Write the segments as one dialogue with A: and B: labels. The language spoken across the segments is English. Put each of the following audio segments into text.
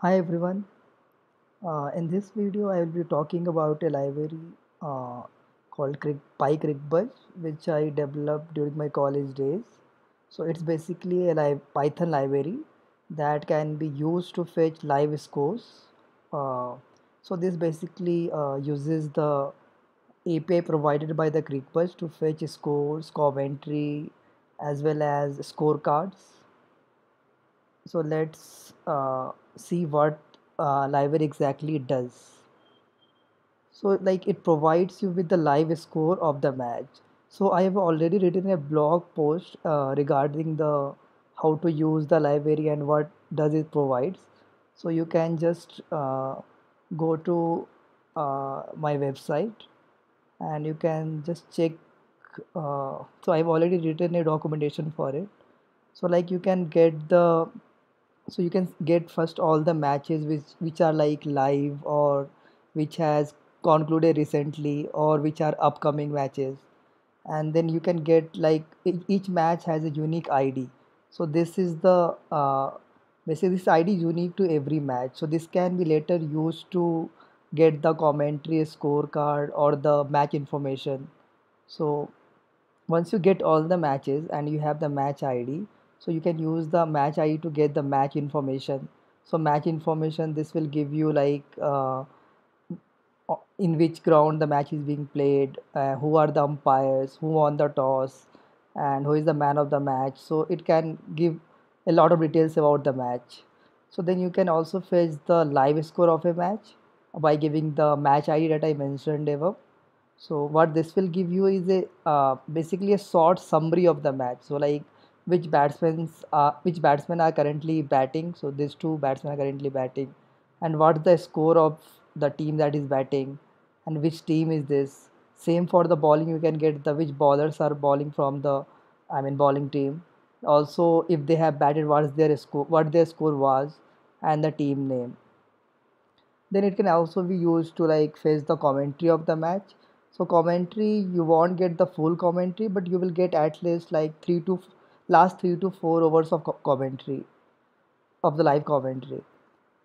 A: Hi everyone. Uh, in this video, I will be talking about a library uh, called Crick, which I developed during my college days. So it's basically a li Python library that can be used to fetch live scores. Uh, so this basically uh, uses the API provided by the Cricbuzz to fetch scores, commentary, as well as scorecards. So let's uh, see what uh, library exactly does. So like it provides you with the live score of the match. So I have already written a blog post uh, regarding the how to use the library and what does it provides. So you can just uh, go to uh, my website and you can just check. Uh, so I've already written a documentation for it. So like you can get the so you can get first all the matches which which are like live or which has concluded recently or which are upcoming matches. And then you can get like each match has a unique id so this is the uh, basically this id is unique to every match. So this can be later used to get the commentary scorecard or the match information. So once you get all the matches and you have the match id so you can use the match id to get the match information. So match information this will give you like uh, in which ground the match is being played uh, who are the umpires who won the toss and who is the man of the match. So it can give a lot of details about the match. So then you can also fetch the live score of a match by giving the match id that i mentioned above. So what this will give you is a uh, basically a short summary of the match. So like which batsmen are which batsmen are currently batting. So these two batsmen are currently batting, and what's the score of the team that is batting, and which team is this. Same for the bowling, you can get the which bowlers are bowling from the, I mean bowling team. Also, if they have batted, what's their score, what their score was, and the team name then it can also be used to like face the commentary of the match so commentary you won't get the full commentary but you will get at least like three to last three to four hours of co- commentary of the live commentary.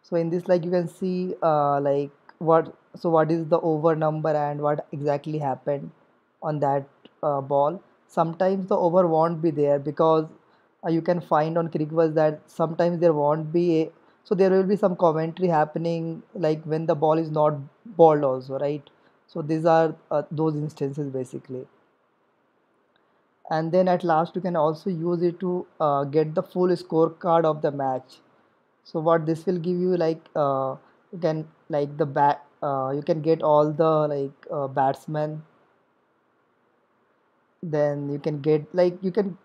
A: So in this like you can see uh, like what so what is the over number and what exactly happened on that uh, ball. Sometimes the over won't be there because uh, you can find on cricket that sometimes there won't be a so there will be some commentary happening like when the ball is not balled also right? So these are uh, those instances basically and then at last you can also use it to uh, get the full scorecard of the match. So what this will give you like uh, you can like the bat uh, you can get all the like uh, batsmen. Then you can get like you can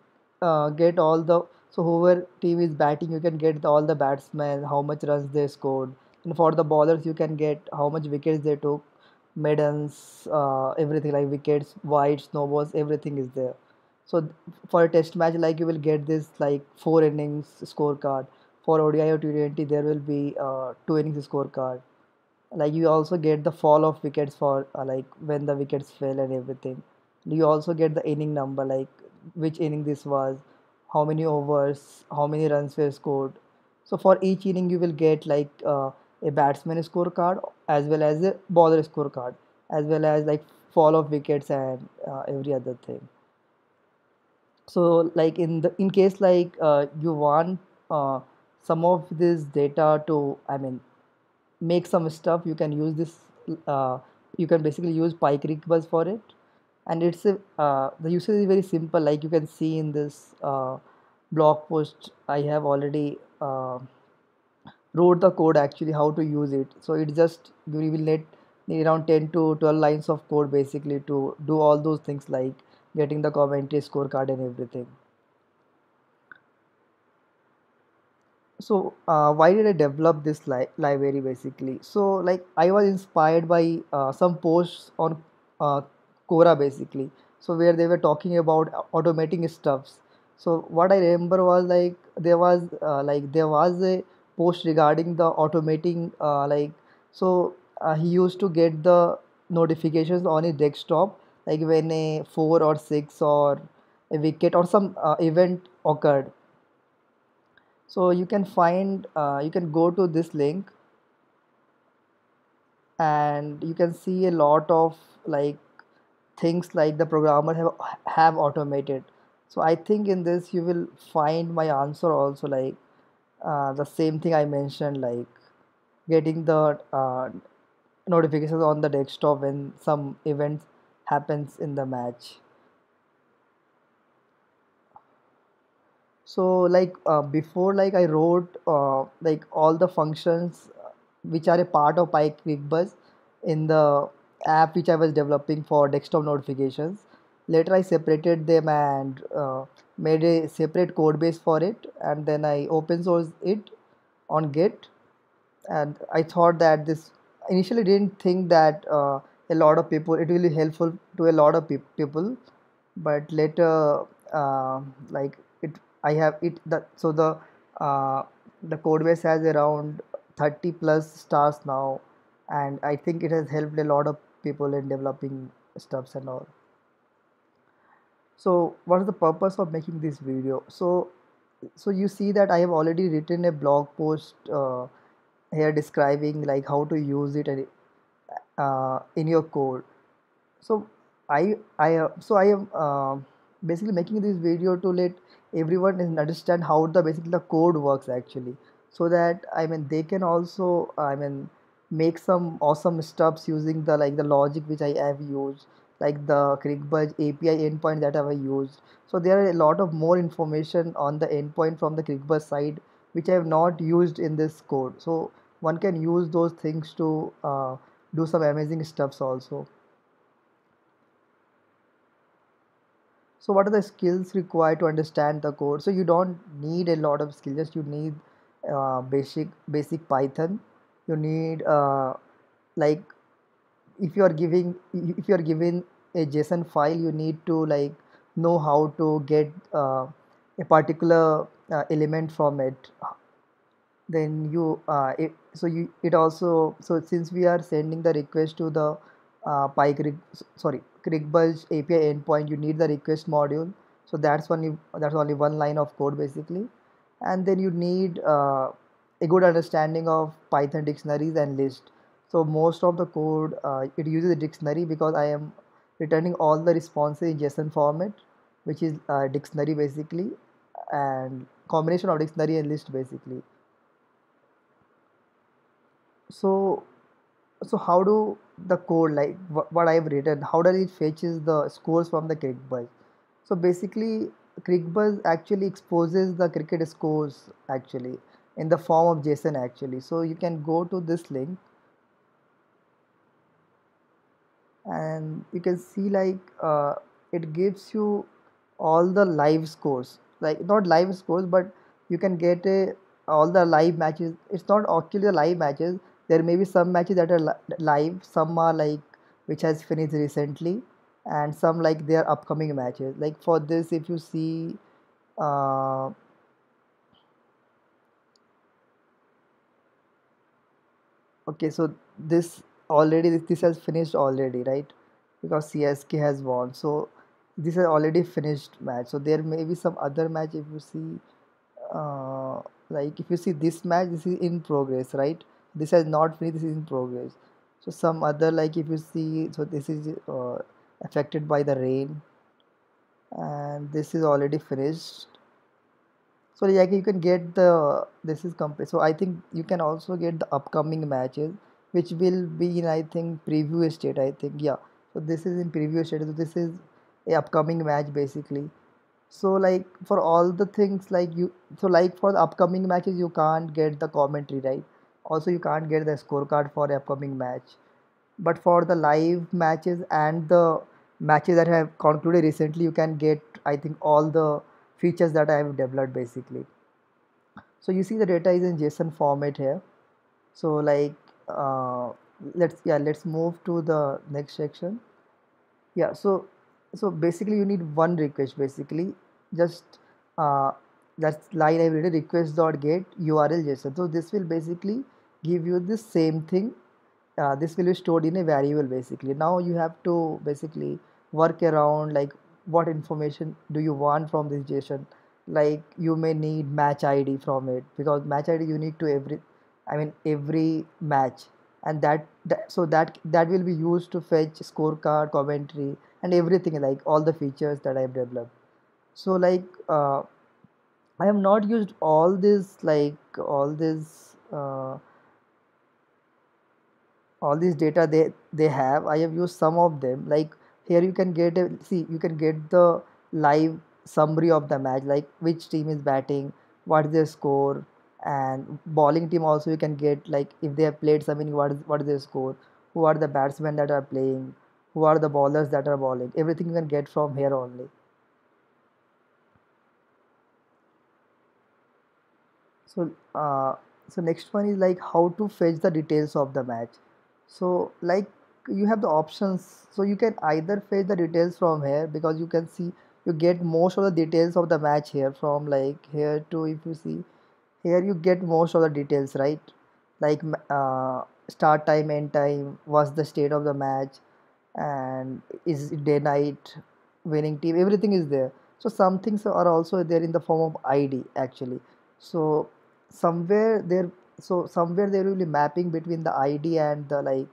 A: uh, get all the so whoever team is batting you can get all the batsmen how much runs they scored. And for the bowlers you can get how much wickets they took. Maidens uh, everything like wickets wides no balls everything is there so for a test match like you will get this like four innings scorecard. For ODI or T20 there will be uh, two innings scorecard. Like you also get the fall of wickets for uh, like when the wickets fell and everything. You also get the inning number like which inning this was how many overs how many runs were scored. So for each inning you will get like uh, a batsman scorecard as well as a bowler scorecard as well as like fall of wickets and uh, every other thing so like in the in case like uh, you want uh, some of this data to i mean make some stuff you can use this uh, you can basically use PyCricbuzz for it. And it's a uh, the usage is very simple. Like you can see in this uh, blog post I have already uh, wrote the code actually how to use it. So it just you will need around 10 to 12 lines of code basically to do all those things like getting the commentary scorecard and everything. So uh, why did i develop this li- library basically? So like i was inspired by uh, some posts on uh, quora basically. So where they were talking about automating stuffs. So what i remember was like there was uh, like there was a post regarding the automating uh, like so uh, he used to get the notifications on his desktop like when a four or six or a wicket or some uh, event occurred. So you can find uh, you can go to this link and you can see a lot of like things like the programmer have have automated. So i think in this you will find my answer also like uh, the same thing i mentioned like getting the uh, notifications on the desktop when some event happens in the match. So like uh, before like i wrote uh, like all the functions uh, which are a part of PyCricbuzz in the app which i was developing for desktop notifications. Later i separated them and uh, made a separate code base for it and then i open sourced it on git. And i thought that this initially didn't think that uh, a lot of people it will be helpful to a lot of peop people but later uh, like it i have it that so the uh, the code base has around 30 plus stars now and i think it has helped a lot of people in developing stuffs and all. So what is the purpose of making this video? So so you see that i have already written a blog post uh, here describing like how to use it and, uh, in your code. So i i uh, so i am uh, basically making this video to let everyone understand how the basically the code works actually. So that i mean they can also i mean make some awesome stuffs using the like the logic which i have used like the Cricbuzz api endpoint that i have used. So there are a lot of more information on the endpoint from the Cricbuzz side which i have not used in this code. So one can use those things to uh, do some amazing stuffs also. So what are the skills required to understand the code? So you don't need a lot of skills just you need uh, basic basic python. You need uh, like if you are giving if you are given a json file you need to like know how to get uh, a particular uh, element from it. Then you uh, it, so you it also so since we are sending the request to the uh, PyCrig sorry Cricbuzz API endpoint you need the request module. So that's only that's only one line of code basically. And then you need uh, a good understanding of Python dictionaries and list. So most of the code uh, it uses a dictionary because I am returning all the responses in JSON format which is uh, dictionary basically and combination of dictionary and list basically so so how do the code like wh- what i've written how does it fetches the scores from the cricbuzz so basically cricbuzz actually exposes the cricket scores actually in the form of json actually. So you can go to this link. And you can see like uh, it gives you all the live scores. Like not live scores but you can get a all the live matches. It's not actually the live matches there may be some matches that are li- live some are like which has finished recently and some like their upcoming matches like for this if you see uh, Okay, so this already this, has finished already, right? Because CSK has won. So this is already finished match. So there may be some other match if you see uh, like if you see this match, this is in progress, right? This has not finished, this is in progress. So some other like if you see, so this is uh, affected by the rain. And this is already finished. So like you can get the this is complete. So i think you can also get the upcoming matches which will be in i think preview state i think. Yeah. So this is in preview state. So this is a upcoming match basically. So like for all the things like you so like for the upcoming matches you can't get the commentary right also you can't get the scorecard for upcoming match. But for the live matches and the matches that have concluded recently you can get i think all the features that i have developed basically. So you see the data is in json format here. So like uh, let's yeah let's move to the next section. Yeah so so basically you need one request basically. Just uh, that's line i've written request dot get url json so this will basically give you the same thing uh, this will be stored in a variable basically. Now you have to basically work around like what information do you want from this json? Like you may need match id from it because match id unique to every i mean every match. And that, that so that that will be used to fetch scorecard commentary and everything like all the features that i've developed. So like uh, i have not used all this like all this uh, all these data they they have i have used some of them. Like here you can get a see you can get the live summary of the match like which team is batting what is their score and bowling team also you can get like if they have played something what is what is their score who are the batsmen that are playing who are the bowlers that are bowling everything you can get from here only. So uh, so next one is like how to fetch the details of the match so like you have the options. So you can either fetch the details from here because you can see you get most of the details of the match here from like here to if you see here you get most of the details right? Like uh, start time end time what's the state of the match and is it day night winning team everything is there. So some things are also there in the form of id actually. So somewhere there so somewhere there will be mapping between the id and the like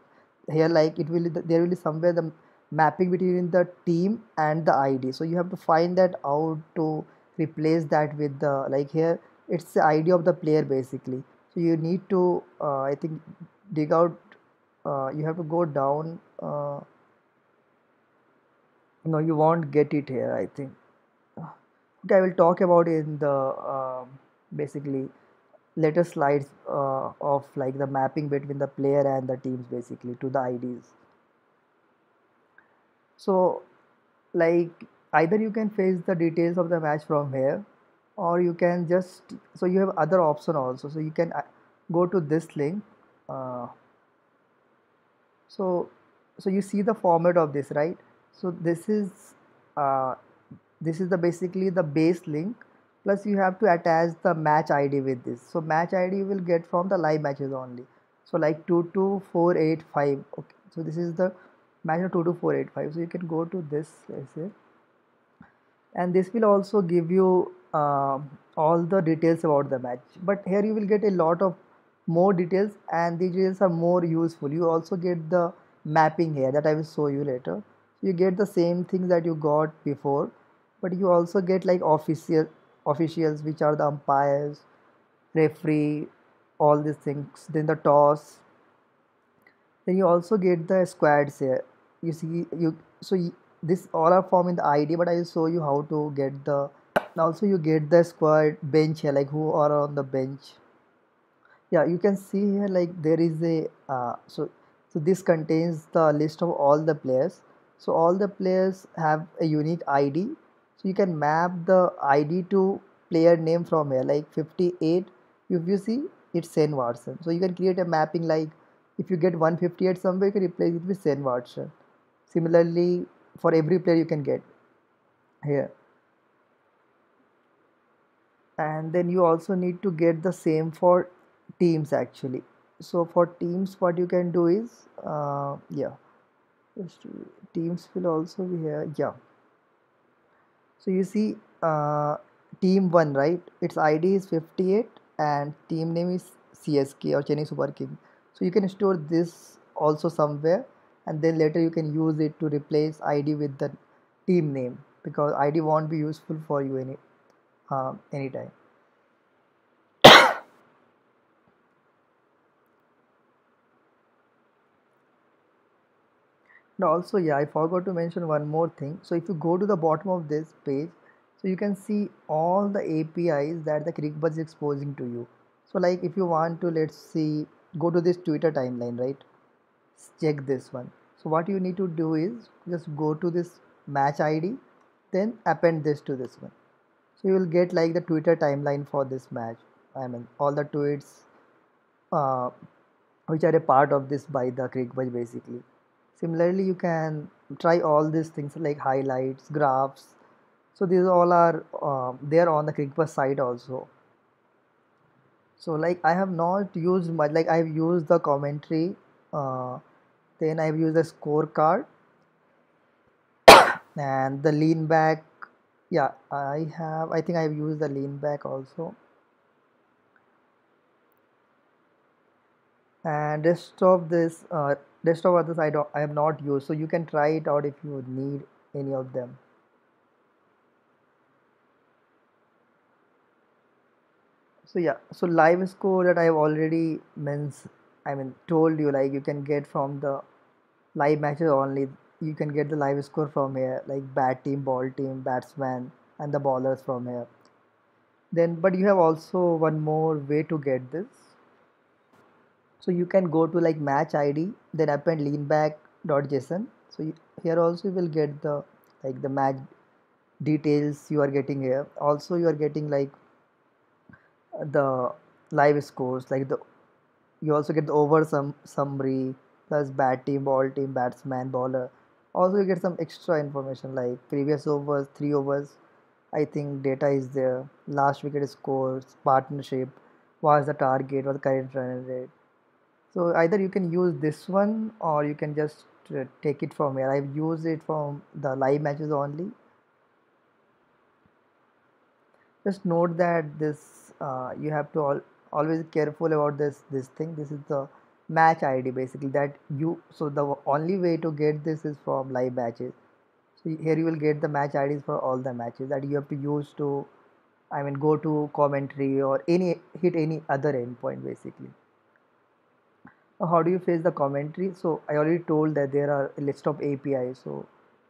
A: here like it will there will be somewhere the mapping between the team and the id so you have to find that out to replace that with the like here it's the id of the player basically. So you need to uh, i think dig out uh, you have to go down uh, no you won't get it here i think. Okay i will talk about in the um basically later slides uh, of like the mapping between the player and the teams basically to the ids so like either you can fetch the details of the match from here or you can just so you have other option also. So you can uh, go to this link uh, so so you see the format of this right? So this is uh, this is the basically the base link plus you have to attach the match id with this. So match id you will get from the live matches only. So like 22485 okay. So this is the match 22485 so you can go to this let's say. And this will also give you uh, all the details about the match. But here you will get a lot of more details and these details are more useful. You also get the mapping here that I will show you later. You get the same things that you got before but you also get like official officials which are the umpires referee all these things then the toss. Then you also get the squads here. You see you so this all are form in the id but i will show you how to get the also you get the squad bench here like who are on the bench. Yeah you can see here like there is a uh, so so this contains the list of all the players. So all the players have a unique id so you can map the id to player name from here like 58 if you see it's Shane Watson. So you can create a mapping like if you get 158 somewhere you can replace it with Shane Watson. Similarly for every player you can get here. And then you also need to get the same for teams actually. So for teams what you can do is uh, yeah. Teams will also be here. Yeah so you see uh, team 1 right? Its id is 58 and team name is csk or chennai super king. So you can store this also somewhere and then later you can use it to replace id with the team name because id won't be useful for you any uh, anytime and also yeah i forgot to mention one more thing. So if you go to the bottom of this page so you can see all the apis that the cricbuzz is exposing to you. So like if you want to let's see go to this twitter timeline right? Check this one. So what you need to do is just go to this match id then append this to this one. So you will get like the twitter timeline for this match. I mean all the tweets uh, which are a part of this by the cricbuzz basically similarly you can try all these things like highlights graphs. So these all are uh, there on the cricbuzz site also. So like i have not used much like i've used the commentary uh, then I've used the scorecard and the lean back. Yeah i have i think i've used the lean back also. And rest of this uh, rest of others i don't i have not used so you can try it out if you need any of them. So yeah so live score that i have already means i mean told you like you can get from the live matches only. You can get the live score from here like bat team ball team batsman and the bowlers from here. Then but you have also one more way to get this so you can go to like match id then append leanback.json so you, here also you will get the like the match details you are getting here. Also you are getting like the live scores like the you also get the over some summary plus bat team ball team batsman bowler. Also you get some extra information like previous overs three overs. I think data is there. Last wicket scores partnership what's the target what's the current run rate so either you can use this one or you can just uh, take it from here. I've used it from the live matches only. Just note that this uh, you have to all, always careful about this this thing. This is the match id basically that you so the only way to get this is from live matches. So here you will get the match ids for all the matches that you have to use to i mean go to commentary or any hit any other endpoint basically how do you face the commentary? So i already told that there are a list of api so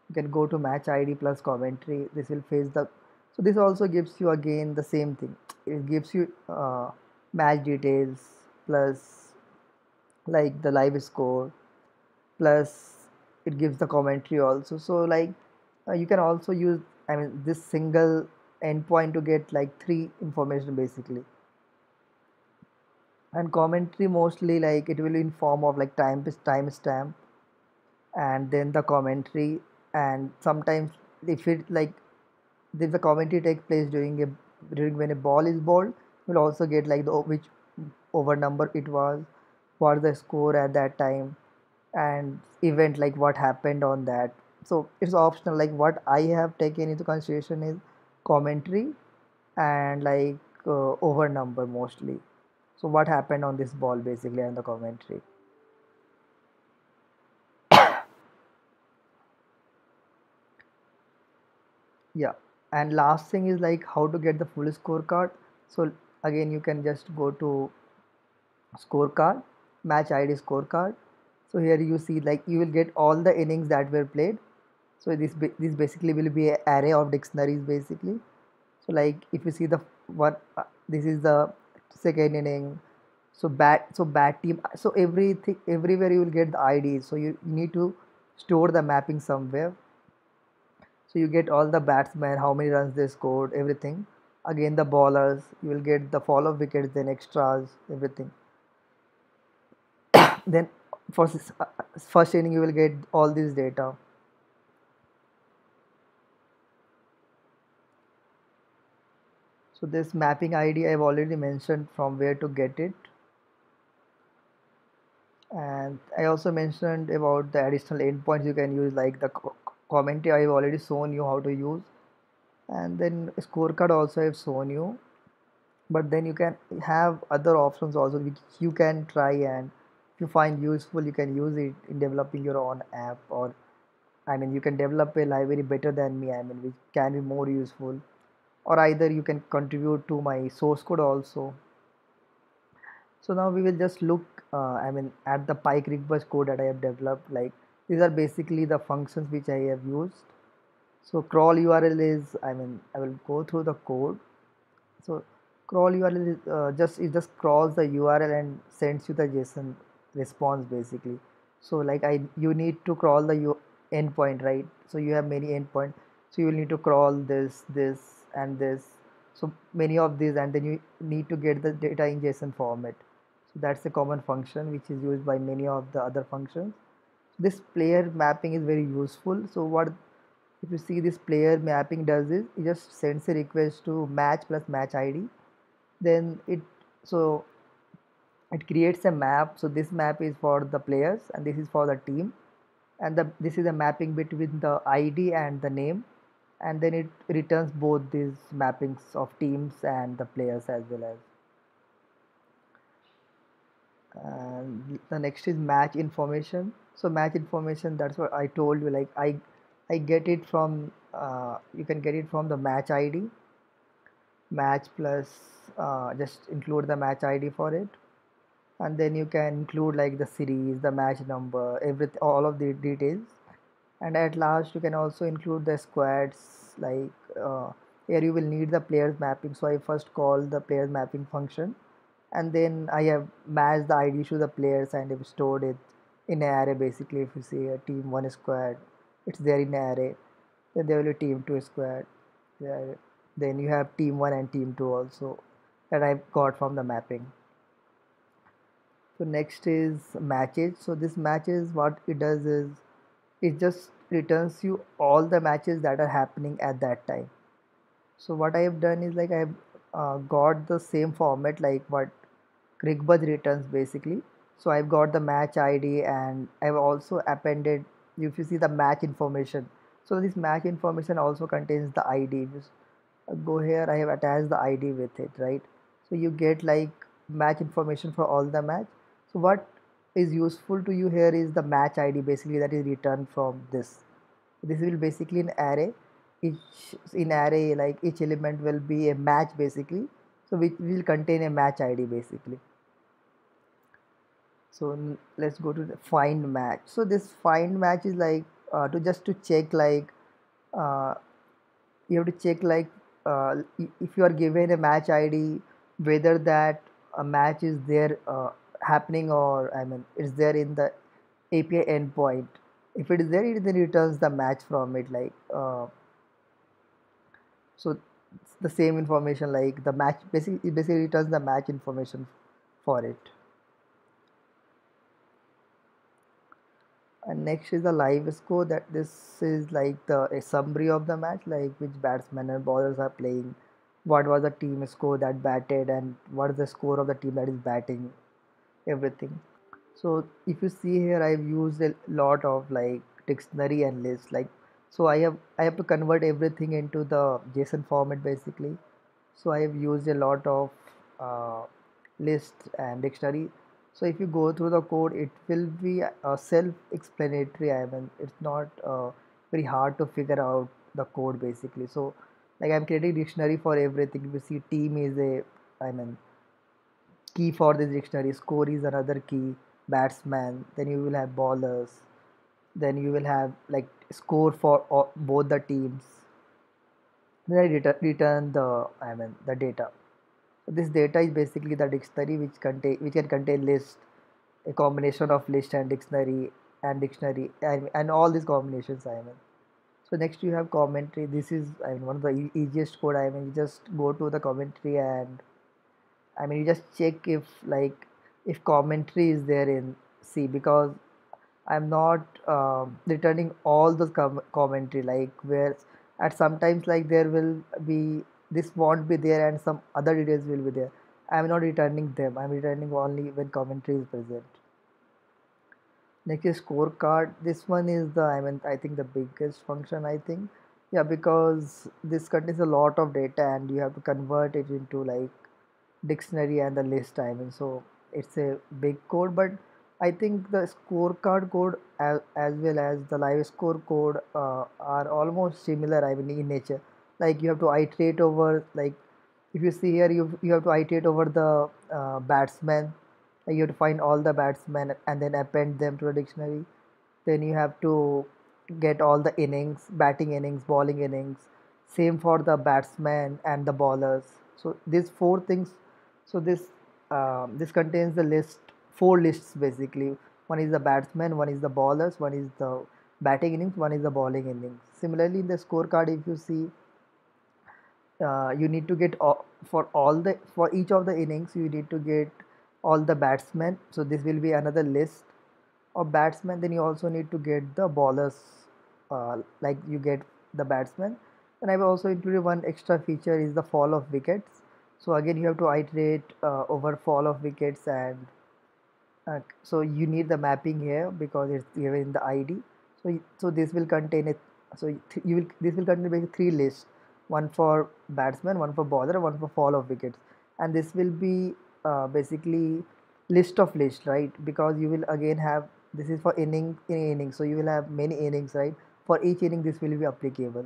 A: you can go to match id plus commentary. This will face the so this also gives you again the same thing. It gives you uh, match details plus like the live score plus it gives the commentary also. So like uh, you can also use i mean this single endpoint to get like three information basically and commentary mostly like it will be in form of like time timestamp and then the commentary and sometimes if it like if the commentary takes place during a during when a ball is bowled you'll also get like the which over number it was what the score at that time and event like what happened on that. So it's optional like what i have taken into consideration is commentary and like uh, over number mostly so what happened on this ball basically and the commentary? Yeah. And last thing is like how to get the full scorecard. So again you can just go to scorecard match id scorecard. So here you see like you will get all the innings that were played. So this this basically will be an array of dictionaries basically. So like if you see the one uh, this is the second inning. So bat so bat team so everything everywhere you will get the IDs so you, need to store the mapping somewhere. So you get all the batsmen how many runs they scored everything. Again the bowlers you will get the fall of wickets then extras everything. Then for uh, first inning you will get all this data so this mapping id i've already mentioned from where to get it. And i also mentioned about the additional endpoints you can use like the commentary i've already shown you how to use. And then scorecard also i've shown you. But then you can have other options also which you can try and if you find useful you can use it in developing your own app or i mean you can develop a library better than me i mean which can be more useful or either you can contribute to my source code also. So now we will just look uh, i mean at the PyCricbuzz code that i have developed. Like these are basically the functions which i have used. So crawl url is i mean i will go through the code. So crawl url is uh, just it just crawls the url and sends you the json response basically. So like i you need to crawl the U endpoint right? So you have many endpoint. So you will need to crawl this this and this so many of these and then you need to get the data in json format. So that's a common function which is used by many of the other functions. This player mapping is very useful. So what if you see this player mapping does is it just sends a request to match plus match id then it so it creates a map. So this map is for the players and this is for the team. And the this is a mapping between the id and the name and then it returns both these mappings of teams and the players as well as and the next is match information. So match information that's what i told you like i i get it from uh, you can get it from the match id match plus uh, just include the match id for it. And then you can include like the series the match number everything all of the details and at last you can also include the squads like uh, here you will need the players mapping. So I first call the players mapping function and then I have matched the ID to the players and have stored it in an array. Basically if you see a team 1 squad it's there in an array. Then there will be team 2 squad then you have team 1 and team 2 also that I've got from the mapping. So next is matches. So this matches what it does is it just returns you all the matches that are happening at that time. So what I have done is like I have uh, got the same format like what CricBuzz returns basically. So I've got the match ID and I've also appended if you see the match information. So this match information also contains the ID just uh, go here I have attached the ID with it right? So you get like match information for all the match. So what is useful to you here is the match id basically that is returned from this. This will basically an array each in array like each element will be a match basically. So which will contain a match id basically. So let's go to the find match. So this find match is like uh, to just to check like uh, you have to check like uh, if you are given a match id whether that a match is there uh, happening or I mean it's there in the API endpoint. If it is there, it then returns the match from it like uh, so the same information like the match basically it basically returns the match information for it. And next is the live score that this is like the a summary of the match like which batsmen and bowlers are playing what was the team score that batted and what is the score of the team that is batting everything. So if you see here i've used a lot of like dictionary and list like so i have i have to convert everything into the json format basically. So i have used a lot of uh, list and dictionary. So if you go through the code it will be uh, self-explanatory i mean it's not uh, very hard to figure out the code basically. So like i'm creating dictionary for everything. You see team is a i mean key for this dictionary. Score is another key. Batsman. Then you will have bowlers. Then you will have like score for all, both the teams. Then I return, return the I mean the data. So this data is basically the dictionary which contain which can contain list a combination of list and dictionary and dictionary and, and all these combinations I mean. So next you have commentary. This is I mean one of the e easiest code I mean you just go to the commentary and I mean, you just check if like if commentary is there in C because I'm not um, returning all those com commentary like where at sometimes like there will be this won't be there and some other details will be there. I'm not returning them. I'm returning only when commentary is present. Next is scorecard. This one is the I mean I think the biggest function I think yeah because this contains a lot of data and you have to convert it into like dictionary and the list I mean so it's a big code but I think the scorecard code as, as well as the live score code uh, are almost similar I mean in nature. Like you have to iterate over like if you see here you, you have to iterate over the uh, batsmen you have to find all the batsmen and then append them to a dictionary. Then you have to get all the innings batting innings bowling innings. Same for the batsmen and the bowlers. So these four things so this um, this contains the list four lists basically. One is the batsman one is the bowlers one is the batting innings one is the bowling innings. Similarly in the scorecard if you see uh, you need to get all, for all the for each of the innings you need to get all the batsmen. So this will be another list of batsmen. Then you also need to get the bowlers uh, like you get the batsmen. And I've also included one extra feature is the fall of wickets so again you have to iterate uh, over fall of wickets and uh, so you need the mapping here because it's given the id so so this will contain it so you will this will contain basically three lists. One for batsman one for bowler one for fall of wickets. And this will be uh, basically list of list right? Because you will again have this is for inning in inning. So you will have many innings right? For each inning this will be applicable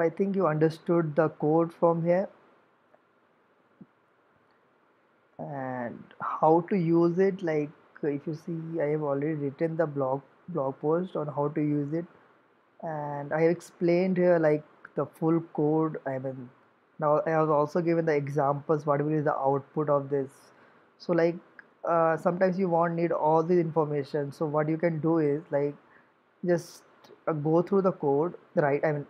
A: so i think you understood the code from here. And how to use it like if you see I have already written the blog blog post on how to use it. And I have explained here like the full code. I mean now I have also given the examples what will be the output of this. So like uh, sometimes you won't need all the information. So what you can do is like just uh, go through the code right? I mean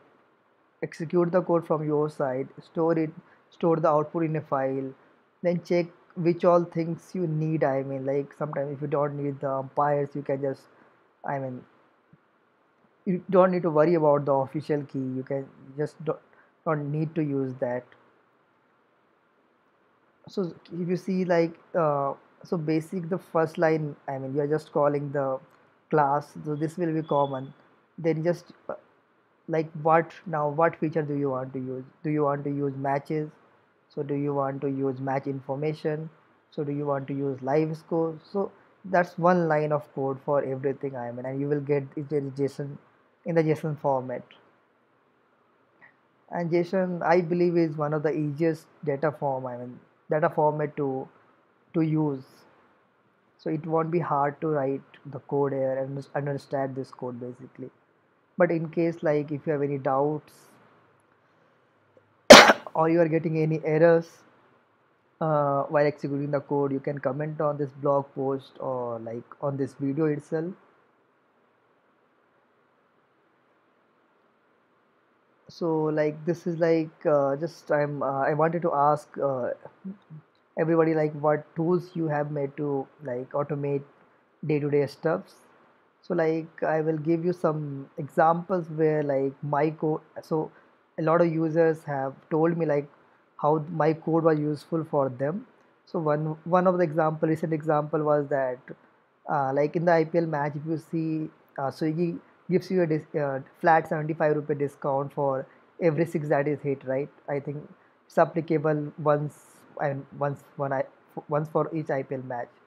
A: execute the code from your side store it store the output in a file then check which all things you need i mean like sometimes if you don't need the umpires you can just i mean you don't need to worry about the official key you can just don't, don't need to use that. So if you see like uh, so basic the first line i mean you're just calling the class so this will be common. Then just like what now what feature do you want to use? Do you want to use matches? So do you want to use match information? So do you want to use live score? So that's one line of code for everything i mean and you will get it in json in the json format. And json i believe is one of the easiest data form i mean data format to to use. So it won't be hard to write the code here and understand this code basically but in case like if you have any doubts or you are getting any errors uh, while executing the code you can comment on this blog post or like on this video itself. So like this is like uh, just I'm uh, I wanted to ask uh, everybody like what tools you have made to like automate day-to-day -day stuffs so like I will give you some examples where like my code so a lot of users have told me like how my code was useful for them. So one one of the example recent example was that uh, like in the IPL match if you see uh, Swiggy gives you a dis- uh, flat 75 rupee discount for every six that is hit right? I think it's applicable once and once one I once for each IPL match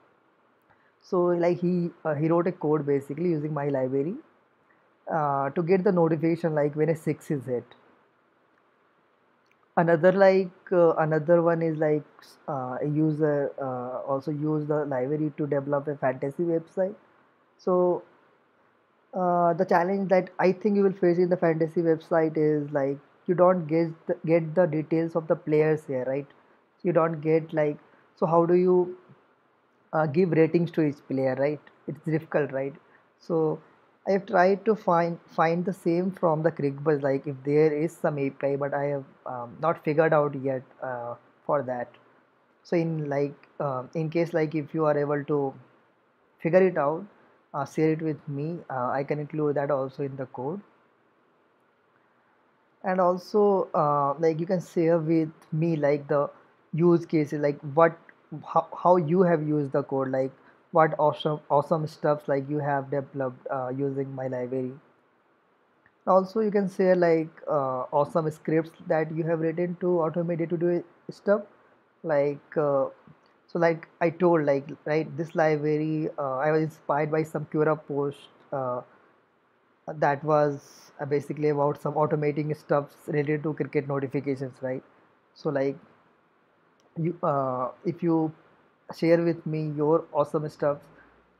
A: so like he uh, he wrote a code basically using my library uh, to get the notification like when a six is hit. Another like uh, another one is like uh, a user uh, also use the library to develop a fantasy website. So uh, the challenge that i think you will face in the fantasy website is like you don't get the, get the details of the players here right? You don't get like so how do you uh, give ratings to each player right? It's difficult right? So I have tried to find find the same from the Cricbuzz like if there is some API but I have um, not figured out yet uh, for that. So in like uh, in case like if you are able to figure it out uh, share it with me uh, I can include that also in the code. And also uh, like you can share with me like the use cases like what how, how you have used the code like what awesome awesome stuff like you have developed uh, using my library. Also you can say like uh, awesome scripts that you have written to automate to do stuff. Like uh, so like i told like right this library uh, i was inspired by some quora post uh, that was uh, basically about some automating stuffs related to cricket notifications right? So like you uh, if you share with me your awesome stuff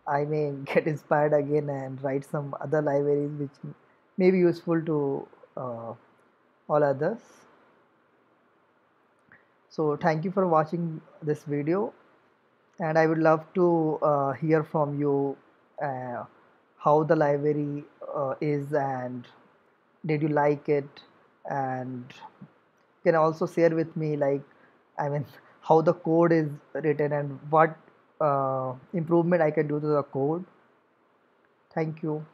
A: i may get inspired again and write some other libraries which may be useful to uh, all others. So thank you for watching this video and i would love to uh, hear from you uh, how the library uh, is and did you like it? And can also share with me like i mean how the code is written and what uh, improvement I can do to the code. Thank you.